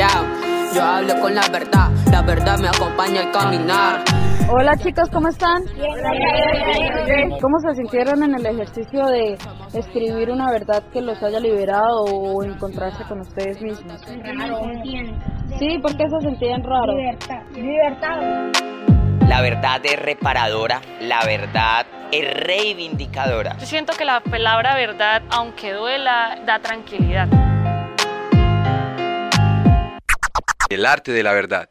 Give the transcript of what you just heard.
Yo hablo con la verdad, la verdad me acompaña al caminar. Hola chicos, ¿cómo están? ¿Cómo se sintieron en el ejercicio de escribir una verdad que los haya liberado o encontrarse con ustedes mismos? Sí, ¿por qué se sentían raro? Libertad. Libertad. La verdad es reparadora, la verdad es reivindicadora. Yo siento que la palabra verdad, aunque duela, da tranquilidad. El arte de la verdad.